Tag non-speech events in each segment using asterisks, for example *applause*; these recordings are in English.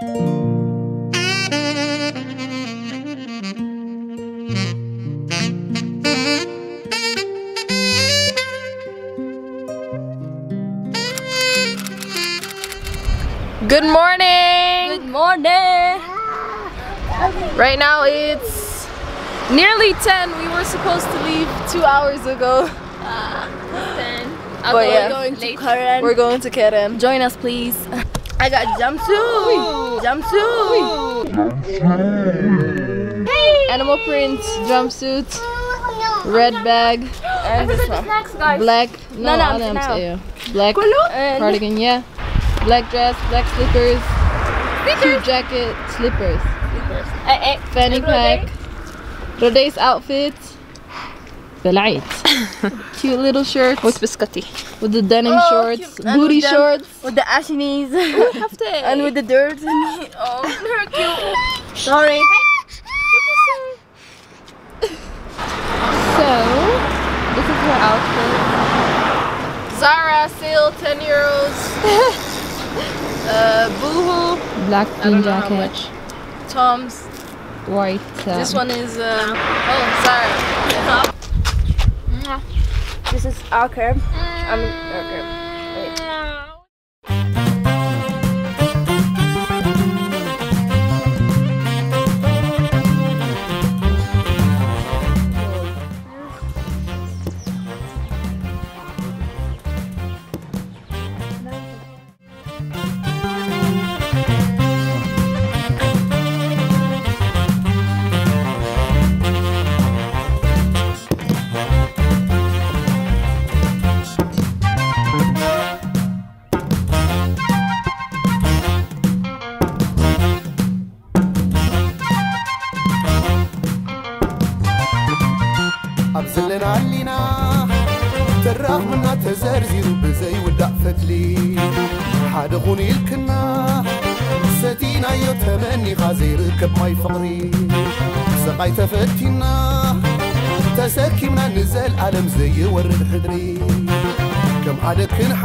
Good morning! Good morning! Right now it's nearly 10. We were supposed to leave two hours ago. Ah, I'm But yeah. going to Karen. We're going to Keren. Join us, please. *laughs* I got jumpsuit. Jumpsuit. Animal print jumpsuit, red bag, And this one. black. No, no, now. sa'yo? Black cardigan, yeah. Black dress, black slippers, suit jacket, slippers, eh, fanny pack, Roday's outfit. Belait. *laughs* Cute little shirts With biscotti. with the denim Oh, shorts, cute. Booty with them- shorts. with the ashy knees. *laughs* and with the dirt. *laughs* oh, they're cute. Sorry. So, this is her outfit. Zara sale 10 euros. uh, Boohoo, Black I jean don't jacket. Tom's. White. Uh, This one is uh, oh Zara. This is our curb. I mean, our. Wait. Mm. ماي فقري عالم زي ورد حدري كم كم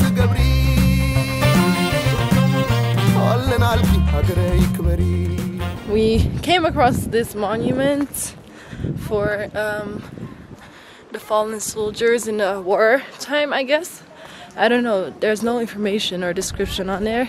تقبري قلنا هقري كبري We came across this monument for um, the fallen soldiers in the war time, I guess. I don't know, there's no information or description on there.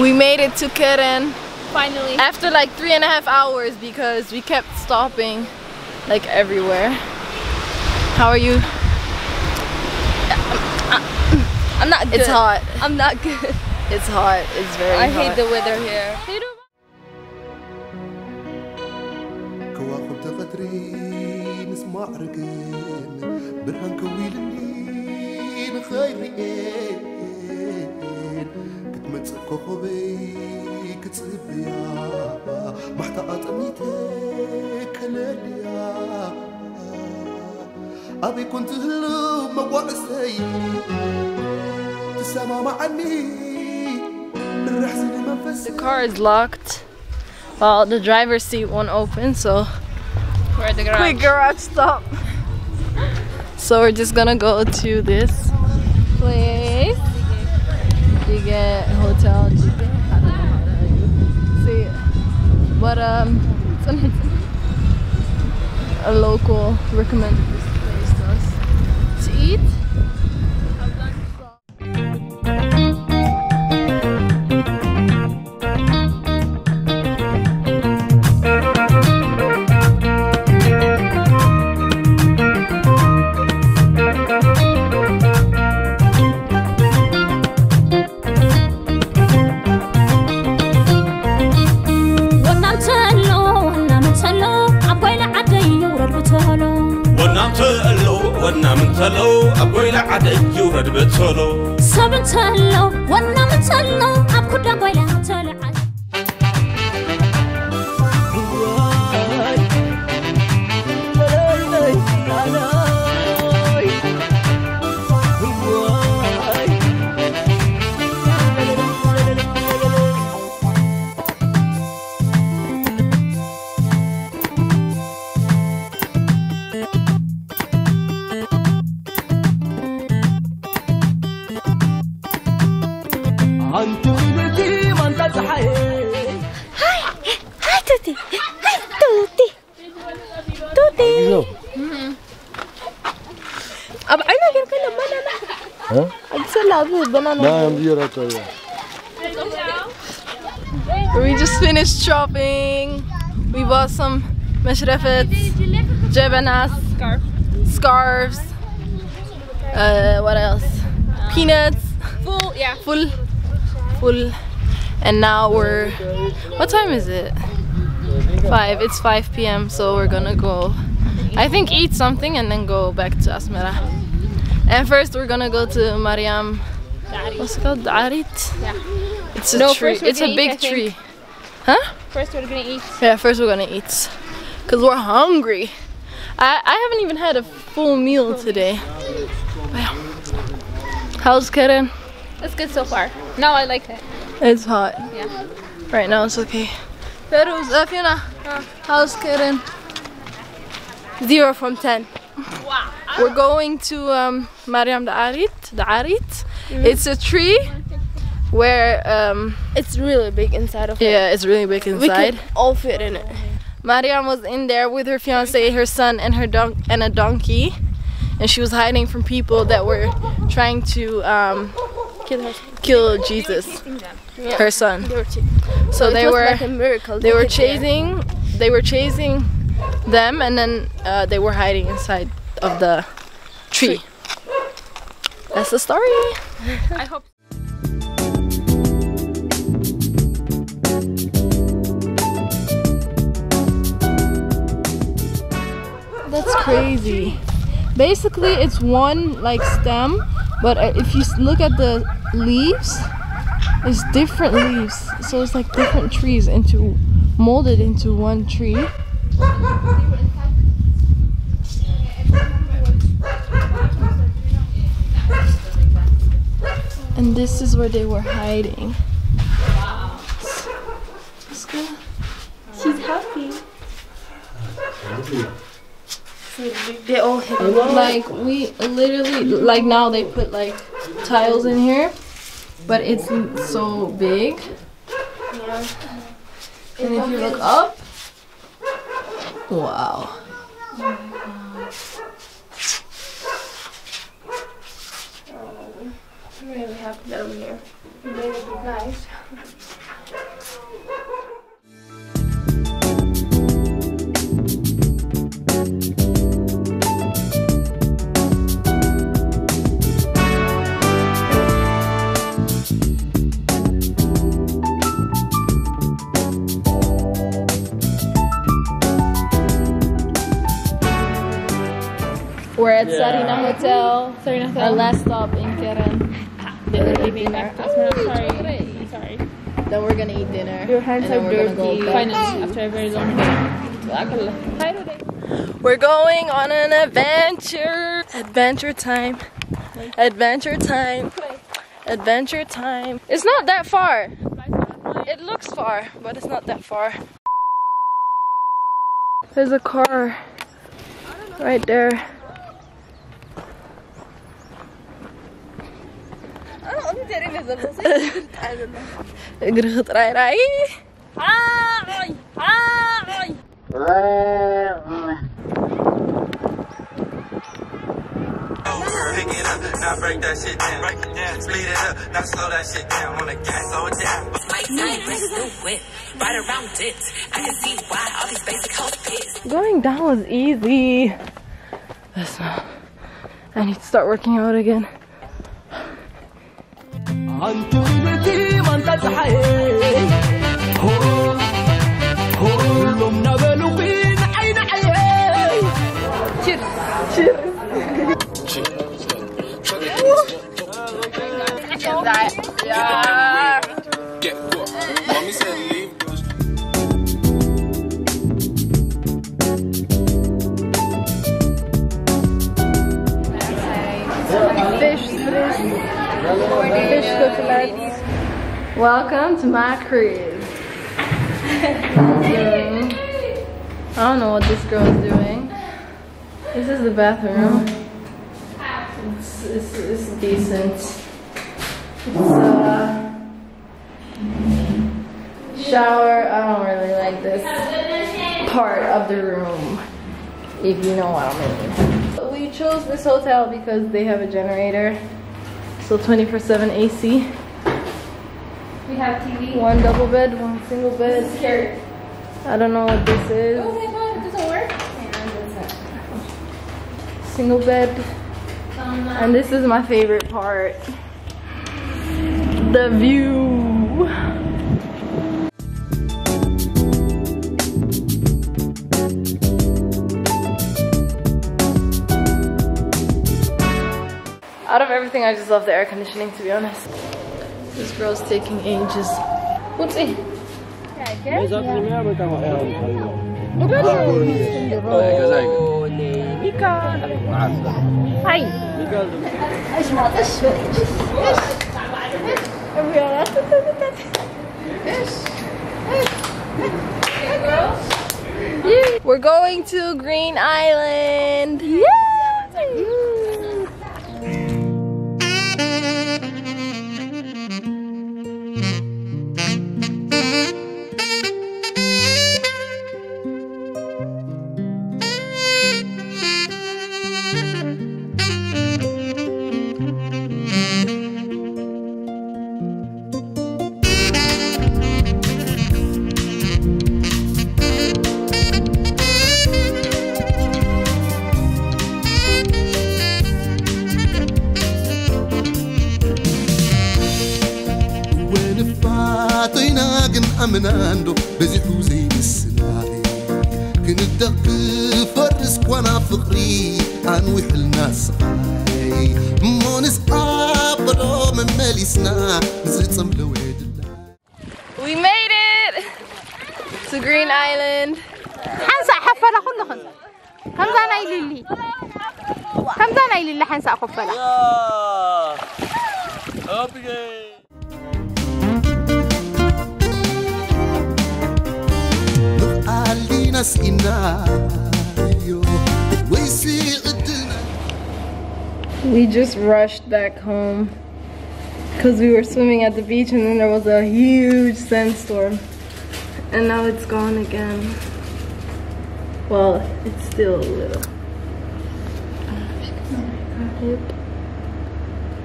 We made it to Keren Finally. after like three and a half hours because we kept stopping like everywhere. How are you? I'm not good. It's hot. I'm not good. It's hot. It's very I hot. hate the weather here. كواكب تغدري نسمع رقين برهان كويلني نخيرين كتمتسك ጽድቆ ኾበይ ክጽብያ ማሕተቓጥሚተ ከነድያ The car is locked. Well, the driver's seat won't open, so we're at the garage. Quick garage stop. so we're just gonna go to this place. Jige Hotel. I don't know how you it. But um, it's a local recommended this place to us to eat. هاي توتي هاي توتي توتي أب عينا كان كنا بنانا أبسل أبو بنانا نعم ديرة We just finished shopping. We bought some mashrafets, jebanas, scarves. Uh, what else? Peanuts. Full yeah Full, full. And now we're. What time is it? Five. It's 5 p.m. So we're gonna go. I think eat something and then go back to Asmara. And first we're gonna go to Mariam. What's it called? Darit? Yeah. It's a No, tree. It's a big eat, tree. Huh? First we're gonna eat Yeah, first we're gonna eat. Cause we're hungry. I, I haven't even had a full meal today. Wow. How's Keren? It's good so far Now I like it It's hot. Yeah Right now it's okay. Feruz, Afina. How's Keren? Zero from ten Wow. We're going to um, Mariam Da'arit. Da'arit. It's a tree where um, It's really big inside of it yeah, it's really big inside. We could all fit in it Mariam was in there with her fiance, her son, and her don- and a donkey, and she was hiding from people that were trying to um, Kill kill Jesus, her son. They were So they were like a miracle they to were get there. chasing they were chasing them, and then uh, they were hiding inside of the tree. That's the story. I hope That's crazy. Basically, it's one like stem, but uh, if you look at the leaves, it's different leaves. So it's like different trees into molded into one tree. And this is where they were hiding. It's good. She's happy They all hit like we literally like now they put like tiles in here but it's so big and if you look up wow I'm really happy that I'm here. You made nice. Sarina Hotel Sorry, not our last stop in Keren then we're dinner Sorry. Sorry. then we're gonna eat dinner Your hands are go dirty. Finally, after a very long day. We're going on an adventure. Adventure time. Adventure time. Adventure time. It's not that far. It looks far, but it's not that far. There's a car right there. እግርህ ጥራይ ራይ Pick it up, now break that shit down. Break it down. Speed it up, now slow that shit down. On the gas, slow it down. Like diamonds, new whip, right around dips. I can see why all these basic hoes pissed. Going down was easy. That's not. I need to start working out again. انت بدي ما انت تحيي كلهم نبلوغين عين عيي شير شير شير Welcome to my crib. I don't know what this girl is doing. This is the bathroom. It's, it's, it's decent. It's uh, shower. I don't really like this part of the room, if you know what I mean. We chose this hotel because they have a generator, so 24/7 AC. We have TV. One double bed, one single bed. Scared. I don't know what this is. Oh my god, it doesn't work. Single bed. And this is my favorite part. The view. Out of everything, I just love the air conditioning, to be honest. This girl's taking ages. What's Hi. We are it. We're going to Green Island. Yeah. مني عن وحلنا صاي مونس أبرو من مالي سنا نزلت لويد We made it to Green Island. حنسى حفلة كلهم كمزة نايل لي. كمزة نايل لي حنسى حفلة أبيجي نقال لي ناس إنا We just rushed back home because we were swimming at the beach and then there was a huge sandstorm. And now it's gone again. Well, it's still a little.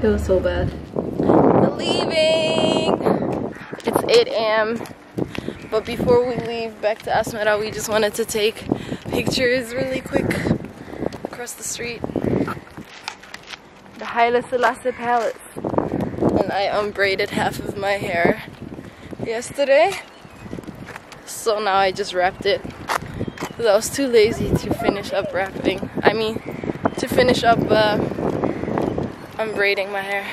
It was so bad. We're leaving! It's 8 a.m. But before we leave back to Asmara, we just wanted to take pictures really quick across the street. The Haile Selassie Palace. And I unbraided half of my hair yesterday. So now I just wrapped it. Because I was too lazy to finish up wrapping. I mean, to finish up uh, unbraiding my hair.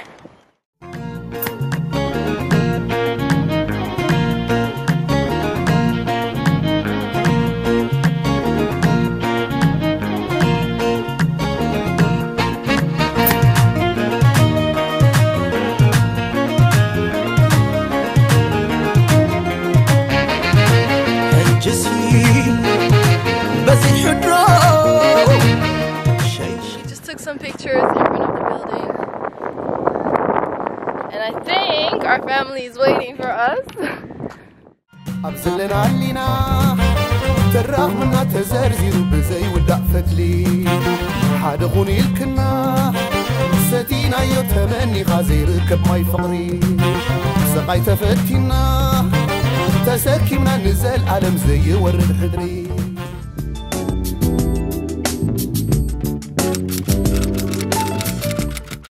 think our family is waiting for us. أبزلنا علينا تراه منا تزرزير بزي ودع فتلي حاد غني الكنا. ستينا يو تمني خازي ركب ماي فقري سقاي تفتينا تساكمنا نزل عالم زي ورد حدري.